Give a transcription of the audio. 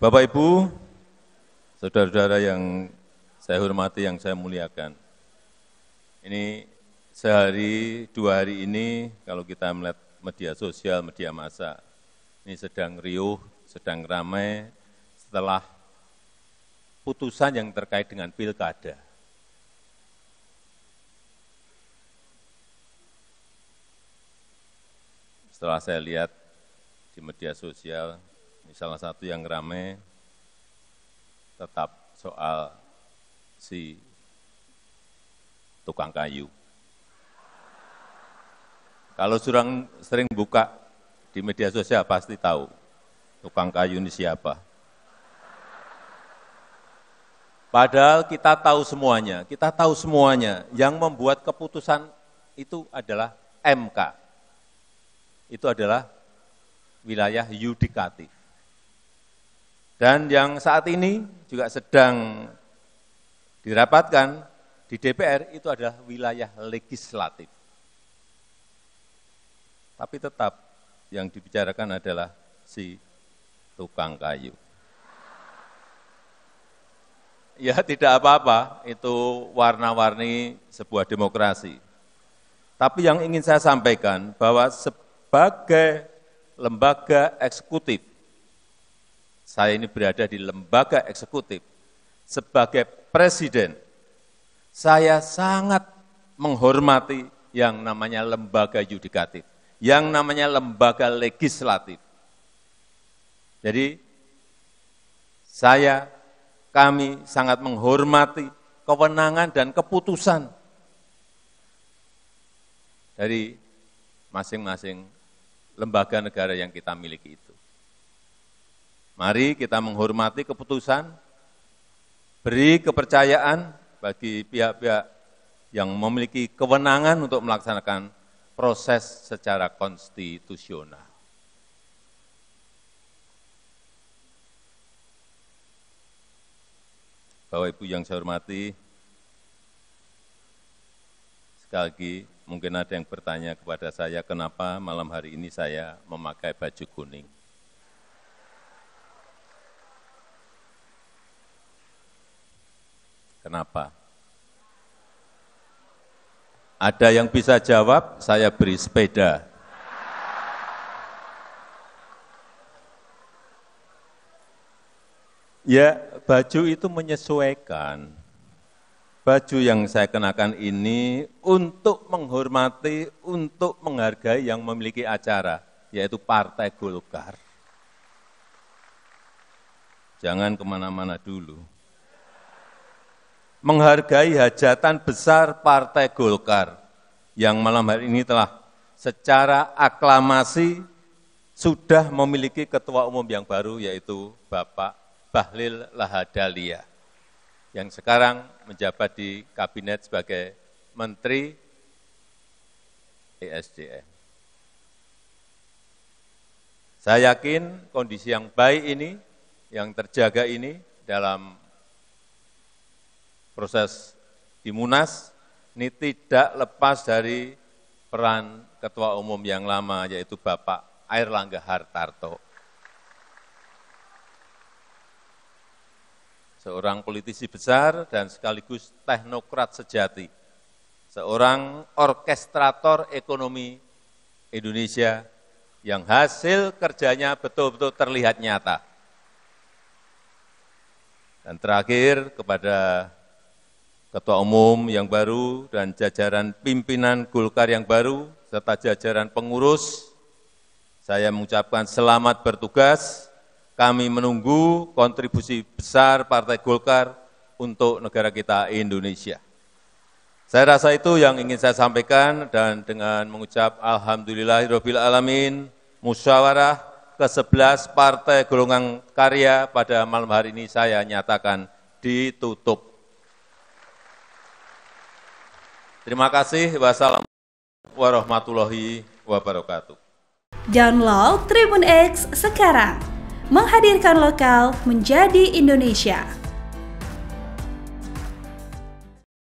Bapak Ibu, saudara-saudara yang saya hormati, yang saya muliakan. Ini sehari, dua hari ini kalau kita melihat media sosial, media massa, ini sedang riuh, sedang ramai setelah putusan yang terkait dengan pilkada. Setelah saya lihat di media sosial, ini salah satu yang ramai tetap soal si tukang kayu. Kalau surang sering buka di media sosial pasti tahu tukang kayu ini siapa. Padahal kita tahu semuanya, kita tahu semuanya. Yang membuat keputusan itu adalah MK. Itu adalah wilayah yudikatif. Dan yang saat ini juga sedang dirapatkan di DPR itu adalah wilayah legislatif. Tapi tetap yang dibicarakan adalah si tukang kayu. Ya tidak apa-apa, itu warna-warni sebuah demokrasi. Tapi yang ingin saya sampaikan bahwa sebagai lembaga eksekutif, saya ini berada di lembaga eksekutif, sebagai presiden, saya sangat menghormati yang namanya lembaga yudikatif, yang namanya lembaga legislatif. Jadi, saya, kami sangat menghormati kewenangan dan keputusan dari masing-masing lembaga negara yang kita miliki itu. Mari kita menghormati keputusan, beri kepercayaan bagi pihak-pihak yang memiliki kewenangan untuk melaksanakan proses secara konstitusional. Bapak Ibu yang saya hormati, sekali lagi mungkin ada yang bertanya kepada saya kenapa malam hari ini saya memakai baju kuning. Kenapa? Ada yang bisa jawab, saya beri sepeda. Ya, baju itu menyesuaikan. Baju yang saya kenakan ini untuk menghormati, untuk menghargai yang memiliki acara, yaitu Partai Golkar. Jangan ke mana-mana dulu. Menghargai hajatan besar Partai Golkar yang malam hari ini telah secara aklamasi sudah memiliki ketua umum yang baru, yaitu Bapak Bahlil Lahadalia, yang sekarang menjabat di kabinet sebagai Menteri ESDM. Saya yakin kondisi yang baik ini, yang terjaga ini dalam proses di Munas ini tidak lepas dari peran Ketua Umum yang lama, yaitu Bapak Airlangga Hartarto. seorang politisi besar dan sekaligus teknokrat sejati, seorang orkestrator ekonomi Indonesia yang hasil kerjanya betul-betul terlihat nyata. Dan terakhir kepada Ketua Umum yang baru dan jajaran pimpinan Golkar yang baru, serta jajaran pengurus, saya mengucapkan selamat bertugas, kami menunggu kontribusi besar Partai Golkar untuk negara kita Indonesia. Saya rasa itu yang ingin saya sampaikan dan dengan mengucap Alhamdulillahirabbil alamin musyawarah ke-11 Partai Golongan Karya pada malam hari ini saya nyatakan ditutup. Terima kasih. Wassalamualaikum warahmatullahi wabarakatuh. Download Tribun X sekarang menghadirkan lokal menjadi Indonesia.